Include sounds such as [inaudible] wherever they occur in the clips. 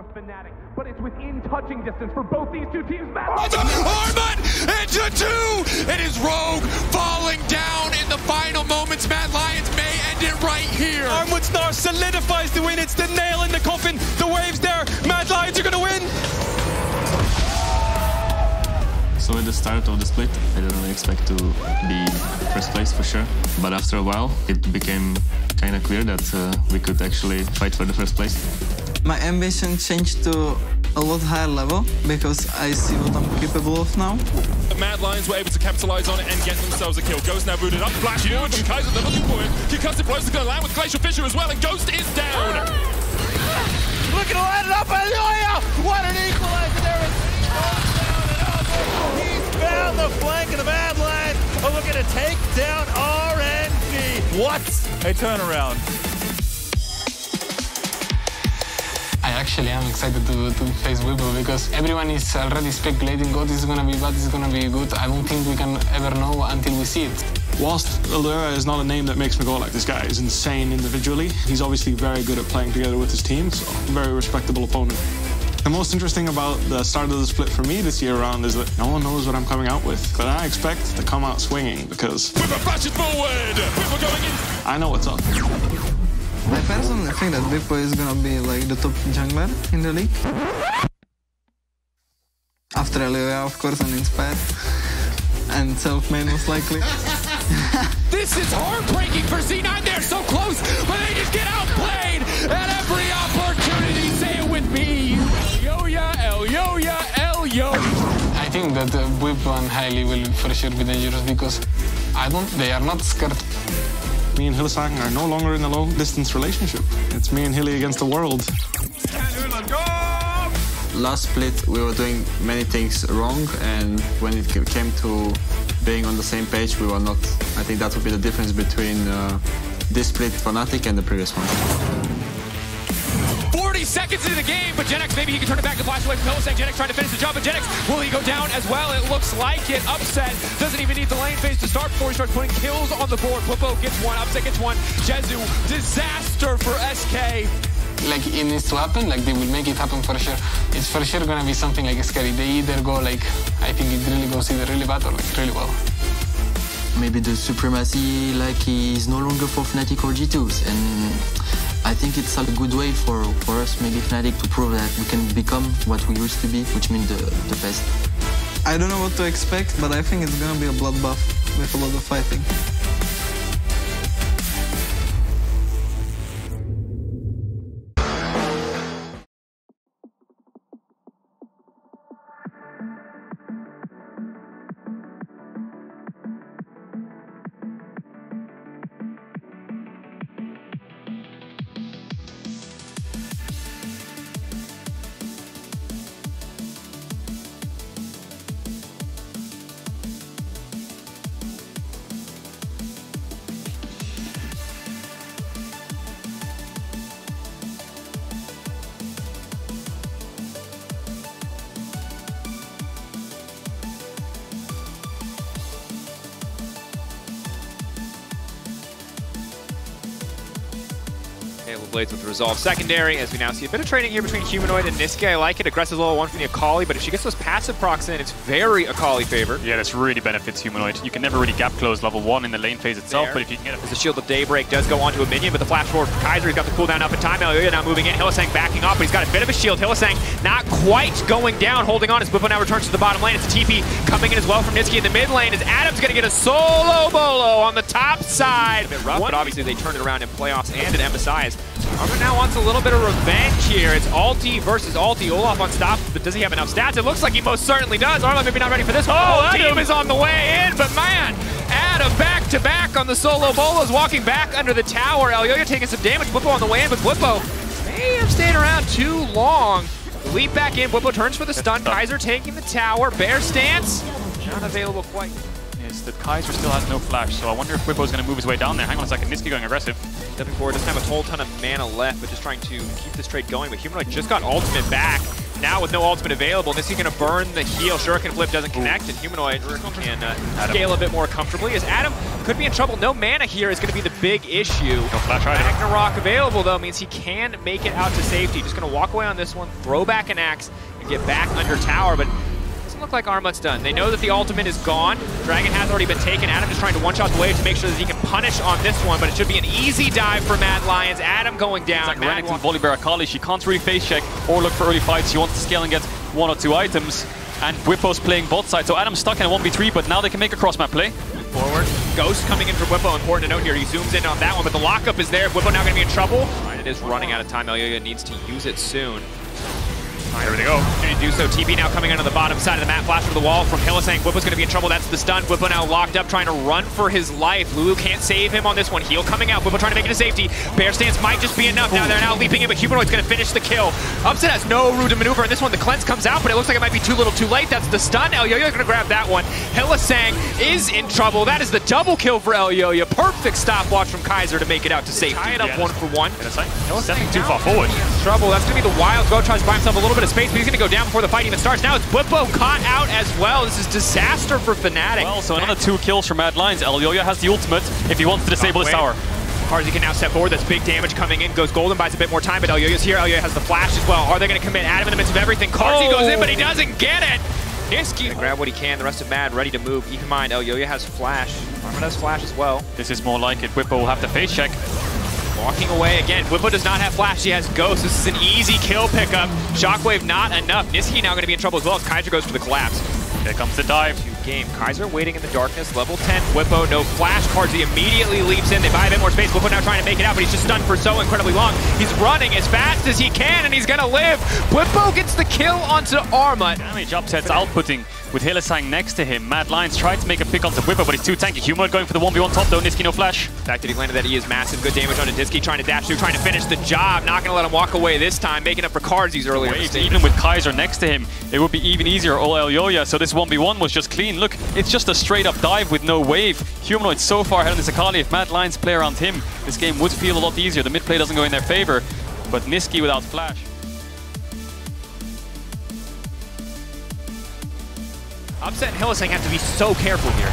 a Fnatic, but it's within touching distance for both these two teams. Matt Armut into two! It is Rogue falling down in the final moments. Mad Lions may end it right here. Armut Star solidifies the win. It's the nail in the coffin. The waves there. Mad Lions are going to win. So at the start of the split, I didn't really expect to be first place for sure. But after a while, it became kind of clear that uh, we could actually fight for the first place. My ambition changed to a lot higher level because I see what I'm capable of now. The Mad Lions were able to capitalize on it and get themselves a kill. Ghost now booted up. Flash forward from Kaiser. They're looking for it. Concussive blows are going to land with Glacial Fissure as well, and Ghost is down. Looking to land it up, Elyoya! What an equalizer there is! He's found the flank of the Mad Lions. Oh, looking to take down RNG. What a turnaround. I actually am excited to, to face Bwipo because everyone is already speculating oh, God is gonna be bad, is gonna be good. I don't think we can ever know until we see it. Whilst Elyoya is not a name that makes me go like this guy is insane individually, he's obviously very good at playing together with his team, so very respectable opponent. The most interesting about the start of the split for me this year around is that no one knows what I'm coming out with. But I expect to come out swinging because Bwipo flashes forward. Bwipo going in. I know what's up. I personally think that Bwipo is gonna be like the top jungler in the league. After Elyoya, of course, and Inspire. And Selfmade most likely. [laughs] This is heartbreaking for C9. They're so close, but they just get outplayed at every opportunity. Say it with me. El Yoya, El Yoya, El Yo. I think that uh, Bwipo and Hailey will for sure be dangerous because I don't. They are not scared. Me and Hylissang are no longer in a long distance relationship. It's me and Hilly against the world. last split we were doing many things wrong and when it came to being on the same page we were not i think that would be the difference between uh, this split fnatic and the previous one 40 seconds into the game, but Jenax, maybe he can turn it back and flash away from Hylissang. Jenax trying to finish the job, but Jenax, will he go down as well? It looks like it. Upset doesn't even need the lane phase to start before he starts putting kills on the board. Popo gets one, Upset gets one. Jezu, disaster for SK. Like it needs to happen. Like they will make it happen for sure. It's for sure gonna be something like scary. They either go like I think it really goes either really bad or like really well. maybe the supremacy like is no longer for Fnatic or G2s and I think it's a good way for, for us maybe Fnatic to prove that we can become what we used to be which means the, the best. I don't know what to expect, but I think it's gonna be a bloodbath with a lot of fighting. Halo Blades with Resolve secondary, as we now see a bit of trading here between Humanoid and Nisqy. I like it. Aggressive level one from the Akali, but if she gets those passive procs in, it's very Akali favored. Yeah, this really benefits Humanoid. You can never really gap close level 1 in the lane phase itself, There. but if you can get As the Shield of Daybreak does go onto a minion, but the flash forward for Kaiser, he's got the cooldown up in time. Elyoya now moving in. Hylissang backing off, but he's got a bit of a shield. Hylissang not quite going down, holding on as Bwipo now returns to the bottom lane. It's a TP coming in as well from Nisqy in the mid lane as Adam's going to get a solo bolo on the top side. A bit rough, but obviously they turned it around in playoffs and in MSI. As Armut now wants a little bit of revenge here. It's Alti versus Alti. Olaf on stop, but does he have enough stats? It looks like he most certainly does. Armut maybe not ready for this. Oh, oh Adam! team is on the way in, but man, Adam back to back on the solo bolos, walking back under the tower. Elyoya taking some damage. Bwipo on the way in, but Bwipo may have stayed around too long. Leap back in. Bwipo turns for the stun. [laughs] Kaiser taking the tower. Bear stance. Not available quite. is that Kaiser still has no flash, so I wonder if Bwipo's going to move his way down there. Hang on a second, Nisqy going aggressive. Stepping forward, doesn't have a whole ton of mana left, but just trying to keep this trade going. But Humanoid just got ultimate back. Now with no ultimate available, this is going to burn the heal. Shuriken Flip doesn't connect, and Humanoid can uh, scale a bit more comfortably. As Adam could be in trouble. No mana here is going to be the big issue. No flash either. Ragnarok available, though, means he can make it out to safety. Just going to walk away on this one, throw back an axe, and get back under tower. But doesn't look like Armut's done. They know that the ultimate is gone. Dragon has already been taken. Adam just trying to one-shot the wave to make sure that he can punish on this one, but it should be an easy dive for Mad Lions. Adam going down. It's like Mad Renekton, Volibear, Akali. She can't really face check or look for early fights. She wants to scale and get one or two items. And Bwipo's playing bot side, so Adam's stuck in a 1v3, but now they can make a cross-map play. Forward. Ghost coming in for Bwipo. Important to note here. He zooms in on that one, but the lockup is there. Bwipo now going to be in trouble. And it is running out of time. Elyoya needs to use it soon. Here we go. Going to do so. TP now coming in on the bottom side of the map. Flash from the wall from Hylissang. Bwipo's going to be in trouble. That's the stun. Bwipo now locked up, trying to run for his life. Lulu can't save him on this one. Heal coming out. Bwipo trying to make it to safety. Bear stance might just be enough. Now they're now leaping in, but Humanoid's going to finish the kill. Upset has no room to maneuver in this one. The cleanse comes out, but it looks like it might be too little too late. That's the stun. Elyoya's going to grab that one. Hylissang is in trouble. That is the double kill for Elyoya. Perfect stopwatch from Kaiser to make it out to safety. Tie it up Yeah, one for one. Stepping too far forward. Trouble. That's going to be the Wild. Go tries to buy himself a little bit of space, but he's going to go down before the fight even starts. Now it's Bwipo caught out as well. This is disaster for Fnatic. Well, so another two kills from Mad Lions. Elyoya has the ultimate if he wants to disable his wait. tower. Carzzy can now step forward. That's big damage coming in. Goes Golden, buys a bit more time, but Elyoya's here. Elyoya has the flash as well. Are they going to commit Adam in the midst of everything? Carzzy Oh. goes in, but he oh. doesn't get it. Nisqy gonna grab what he can. The rest of Mad ready to move. Keep in mind, Elyoya has flash. Armin has flash as well. This is more like it. Bwipo will have to face check. Walking away again. Bwipo does not have flash. He has Ghost. This is an easy kill pickup. Shockwave not enough. Nisqy now going to be in trouble as well as Kaiser goes for the collapse. Here comes the dive. Game. Kaiser waiting in the darkness. Level 10. Bwipo, no flash. Carzzy immediately leaps in. They buy a bit more space. Bwipo now trying to make it out, but he's just stunned for so incredibly long. He's running as fast as he can, and he's going to live. Bwipo gets the kill onto Armut. Damage upsets outputting with Hylissang next to him. Mad Lions tried to make a pick onto Bwipo, but he's too tanky. Humanoid going for the 1v1 top though. Nisqy no flash. The fact that he landed that he is massive. Good damage onto Nisqy. Trying to dash through, trying to finish the job. Not going to let him walk away this time. Making up for cards he's earlier Wait, even with Kaiser next to him, it would be even easier. All Elyoya, so this 1v1 was just clean. Look, it's just a straight up dive with no wave. Humanoid so far ahead on this Akali. If Mad Lions play around him, this game would feel a lot easier. The mid play doesn't go in their favor, but Nisqy without flash. Upset and Hylissang have to be so careful here.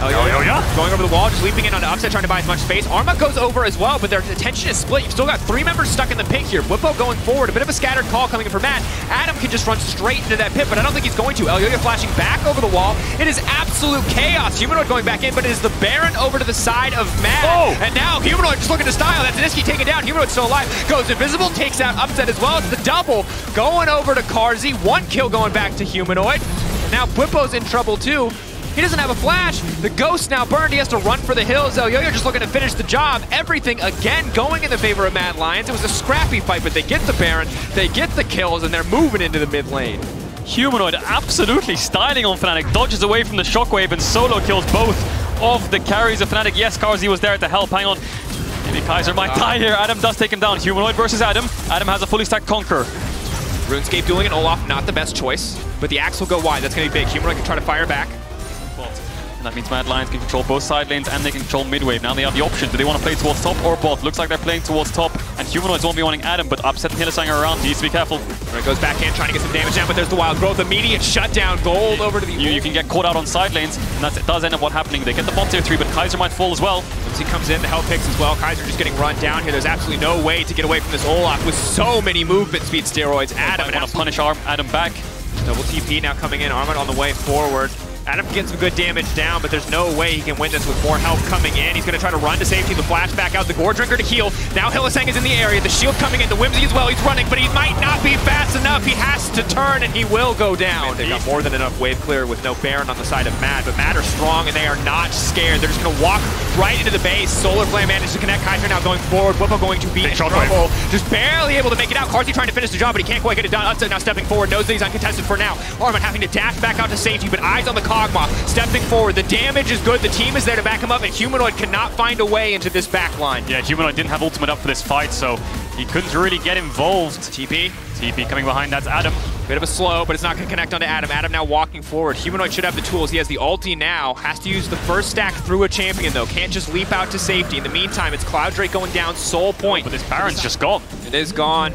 Oh, Elyoya. Oh, going over the wall, just leaping in onto Upset, trying to buy as much space. Arma goes over as well, but their attention is split. You've still got three members stuck in the pit here. Bwipo going forward, a bit of a scattered call coming in for Matt. Adam can just run straight into that pit, but I don't think he's going to. Elyoya flashing back over the wall. It is absolute chaos. Humanoid going back in, but it is the Baron over to the side of Matt. Oh. And now Humanoid just looking to style. That's Nisqy taken down. Humanoid still alive. Goes invisible, takes out Upset as well. It's the double going over to Carzzy. One kill going back to Humanoid. Now Bwipo's in trouble too. He doesn't have a flash. The ghost now burned. He has to run for the hills. Elyoya just looking to finish the job. Everything again going in the favor of Mad Lions. It was a scrappy fight, but they get the Baron, they get the kills, and they're moving into the mid lane. Humanoid absolutely styling on Fnatic, dodges away from the shockwave and solo kills both of the carries of Fnatic. Yes, Carzzy was there to help. Hang on. Maybe Kaiser might ah. die here. Adam does take him down. Humanoid versus Adam. Adam has a fully stacked Conquer. RuneScape dueling and Olaf, not the best choice, but the axe will go wide. That's going to be big. Humanoid can try to fire back. That means Mad Lions can control both side lanes and they can control mid wave. Now they have the option. Do they want to play towards top or bot? Looks like they're playing towards top. And Humanoids won't be wanting Adam, but Upset and Hylissang around. He needs to be careful. Humanoid goes back in, trying to get some damage down, but there's the Wild Growth. Immediate shutdown. Gold over to the... You, you can get caught out on side lanes, and that does end up what happening. They get the bot tier 3, but Kaiser might fall as well. Once he comes in, the health picks as well. Kaiser just getting run down here. There's absolutely no way to get away from this Olaf with so many movement speed steroids. Adam, want to punish Arm Adam back. Double TP now coming in. Armand on the way forward. Adam gets some good damage down, but there's no way he can win this with more health coming in. He's going to try to run to safety. The flash back out. The Goredrinker to heal. Now Hylissang is in the area. The shield coming in. The Whimsy as well. He's running, but he might not be fast enough. He has to turn, and he will go down. They've got more than enough wave clear with no Baron on the side of Mad, but Mad are strong, and they are not scared. They're just going to walk right into the base. Solar Flare managed to connect. Kaiser now going forward. Bwipo going to be in trouble. Just barely able to make it out. Carzzy trying to finish the job, but he can't quite get it done. Upset now stepping forward. Knows that he's uncontested for now. Armand having to dash back out to safety, but eyes on the Kog'Maw. Stepping forward. The damage is good. The team is there to back him up, and Humanoid cannot find a way into this back line. Yeah, Humanoid didn't have ultimate up for this fight, so he couldn't really get involved. TP. TP coming behind, that's Adam. Bit of a slow, but it's not going to connect onto Adam. Adam now walking forward. Humanoid should have the tools. He has the ulti now. Has to use the first stack through a champion, though. Can't just leap out to safety. In the meantime, it's Cloud Drake going down, Soul Point. But this Baron's just gone. It is gone.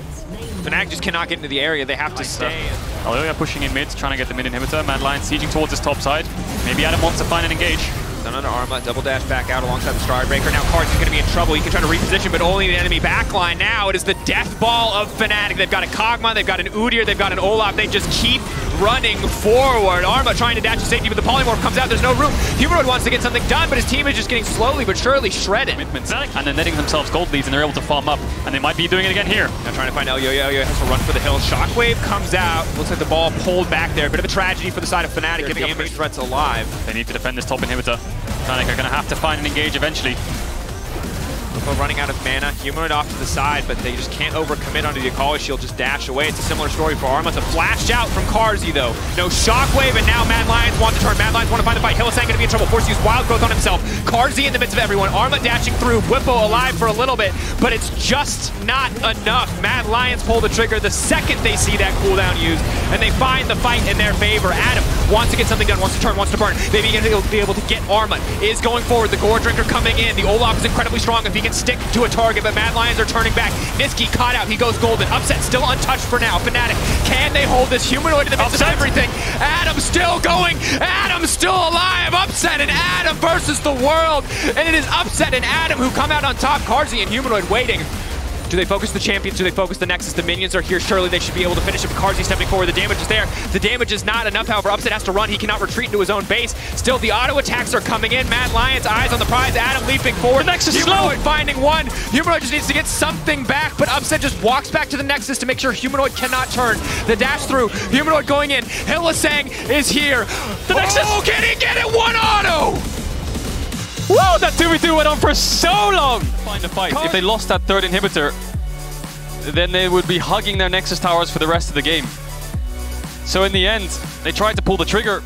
Fnatic just cannot get into the area. They have to stay. Elyoya oh, pushing in mid, trying to get the mid inhibitor. Mad Lion sieging towards his top side. Maybe Adam wants to find an engage. Done under Arma, double dash back out alongside the Starbreaker. Now Cards is going to be in trouble. He can try to reposition, but only the enemy backline now. It is the death ball of Fnatic. They've got a Kog'Maw, they've got an Udyr, they've got an Olaf. They just keep running forward. Arma trying to dash to safety, but the Polymorph comes out. There's no room. Humanoid wants to get something done, but his team is just getting slowly but surely shredded. Commitments. And they're netting themselves gold leads, and they're able to farm up. And they might be doing it again here. Now trying to find Elyoya. Elyoya has to run for the hill. Shockwave comes out. Looks like the ball pulled back there. Bit of a tragedy for the side of Fnatic. Giving damage threats alive. They need to defend this top inhibitor. Fnatic are going to have to find an engage eventually. Running out of mana, Humanoid off to the side, but they just can't overcommit onto the Akali shield, just dash away. It's a similar story for Arma. It's a flash out from Carzzy, though. No Shockwave, and now Mad Lions want to turn. Mad Lions want to find the fight. Hylissang going to be in trouble. Forced to use Wild Growth on himself. Carzzy in the midst of everyone. Arma dashing through. Bwipo alive for a little bit, but it's just not enough. Mad Lions pull the trigger the second they see that cooldown used, and they find the fight in their favor. Adam wants to get something done, wants to turn, wants to burn. Maybe to be able to get Arma. Is going forward. The Goredrinker coming in. The Olaf is incredibly strong if he can stick to a target, but Mad Lions are turning back. Nisqy caught out. He goes golden. Upset still untouched for now. Fnatic, can they hold this humanoid in the midst Upset. of everything? Adam still going. Adam still alive. Upset and Adam versus the world. And it is Upset and Adam who come out on top. Carzzy and humanoid waiting. Do they focus the champions? Do they focus the Nexus? The minions are here. Surely they should be able to finish it. Carzzy stepping forward. The damage is there. The damage is not enough. However, Upset has to run. He cannot retreat into his own base. Still, the auto attacks are coming in. Mad Lions eyes on the prize. Adam leaping forward. The Nexus is Humanoid finding one. Humanoid just needs to get something back, but Upset just walks back to the Nexus to make sure Humanoid cannot turn. The dash through. Humanoid going in. Hylissang is here. The Nexus- Oh, can he get it? One auto! Whoa, that 2v2 went on for so long! Find a fight. If they lost that third inhibitor, then they would be hugging their Nexus towers for the rest of the game. So in the end, they tried to pull the trigger,